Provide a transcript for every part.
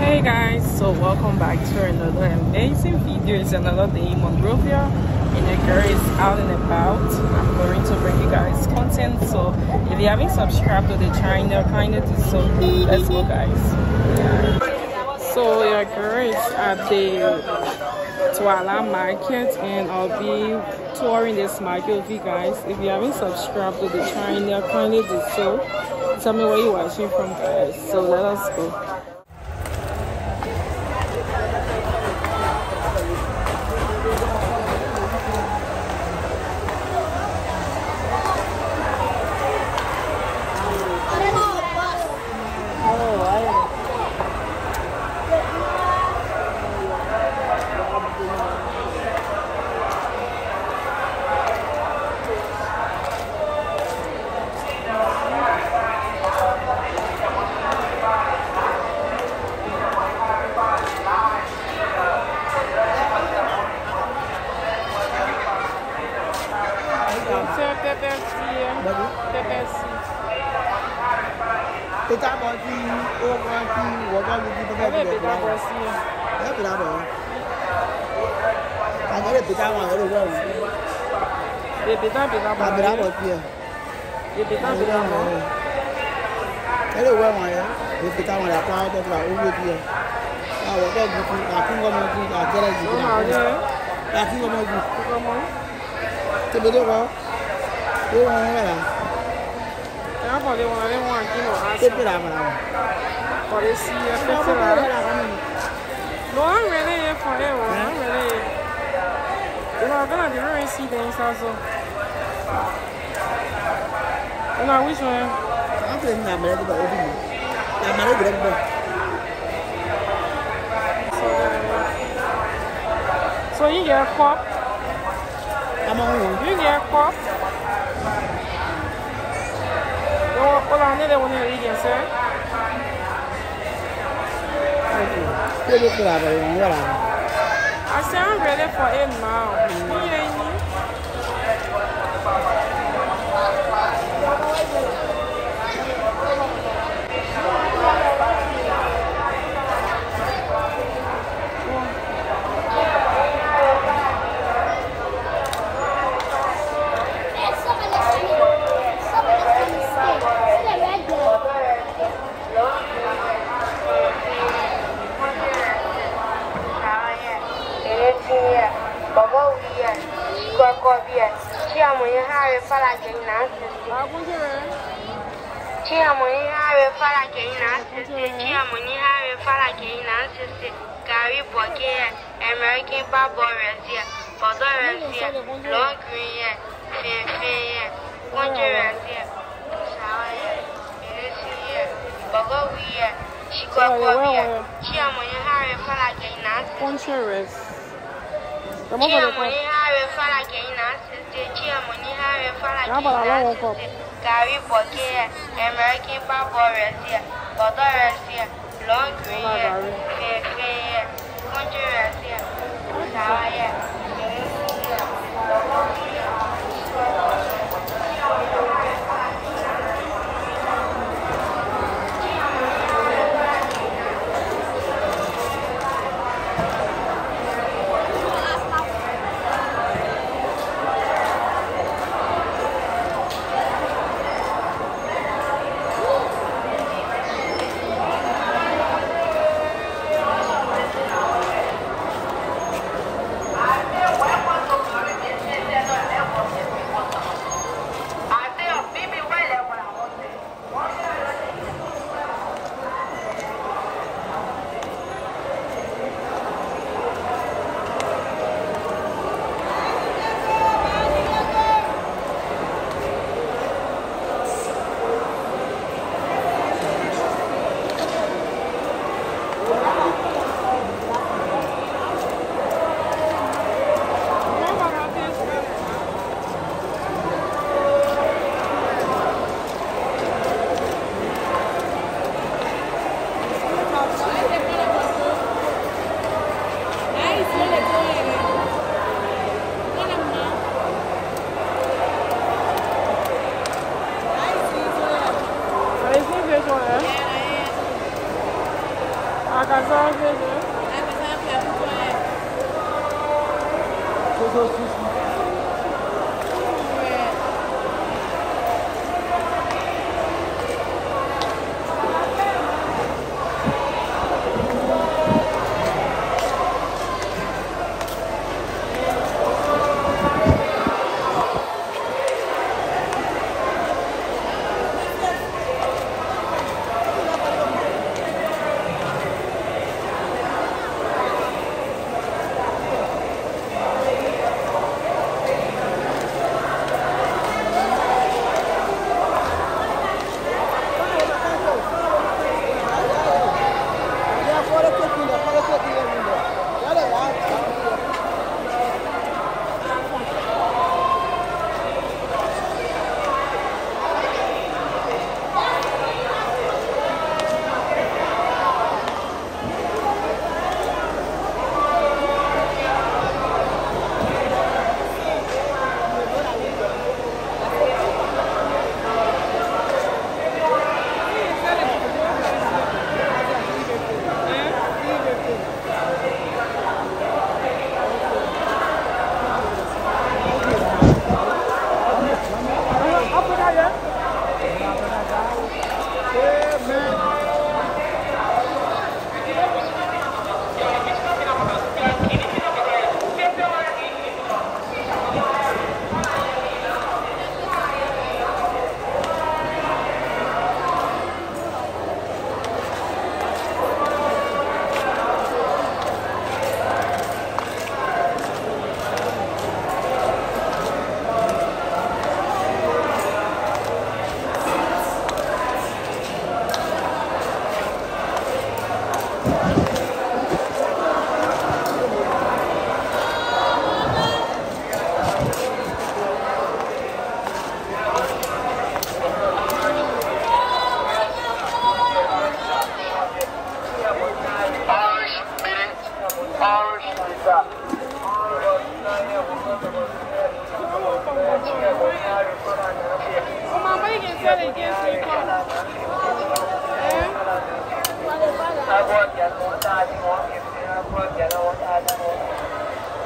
hey guys so welcome back to another amazing video. It's another day in monrovia and the girl is out and about. I'm going to bring you guys content so if you haven't subscribed to the channel kind of do so. Let's go guys. So your girl is at the Duala market and i'll be touring this market with you guys. If you haven't subscribed to the channel kindly do so. Tell me where you're watching from guys. So let us go Here, beta one, here, one. The beta, beta, beta. Beta one here. The beta, beta one. Here, one here. The beta one here. Come out of here. Over here. Ah, what that group? I think I'm going to get it. Oh, how there? I think I'm going to. Come on. The beta one. The one here. Now for the one, the one, you know, ask. The beta one. For the sea, the beta one. No, I'm ready for it. I'm ready. You know, I've been at the real see things also. You know, which one? I'm feeling not married to over you. Not married to everybody. So, so you get a cup. I'm on one. You get a cup. Hold on, they want to read you, sir. Thank you. Thank you. I say I'm ready for it now. You ain't Chiamu ihe awe fara ke ị na-asịsị Chiamu ihe awe fara ke ị na-asịsị gari bọke ya emerike babọ rezie bọdọ rezie lọgri ya fefe ya kọnjẹ rezie sawa ya elesi ya bọgọwi ya chikọkọbi ya Chiamu ihe awe fara ke ị na-asịsị. Chiamu ihe awe fara ke ị na-asịsị Chiamu ihe awe fara ke ị na-asịsị. Gary Boke, American Barbarazia, Bodorazia, Long Green, Gary. Fin Fin, Conjurazia, Shawaya, That's né? é. good, man. É, é, é,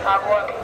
are working.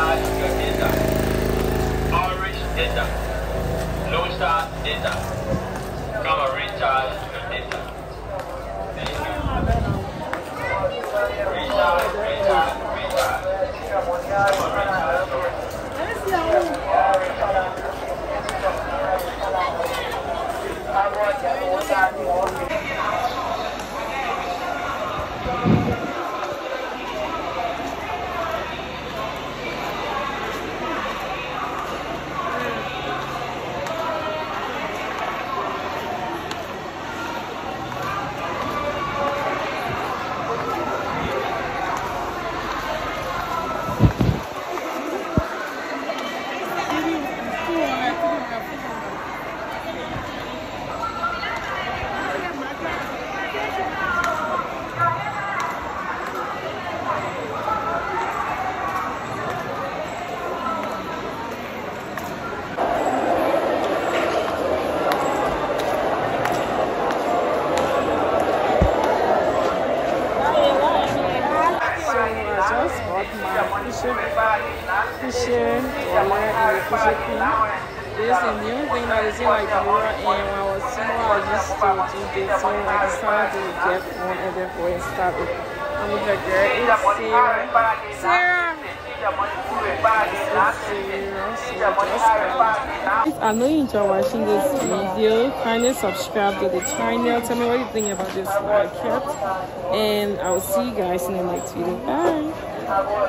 Star did that. Orange did that. Lone Star did that. Gamma To get started. I'm with a girl, it's Sarah. Sarah! I know you enjoy watching this video, kindly subscribe to the channel. Tell me what you think about this cat. And I will see you guys in the next video. Bye.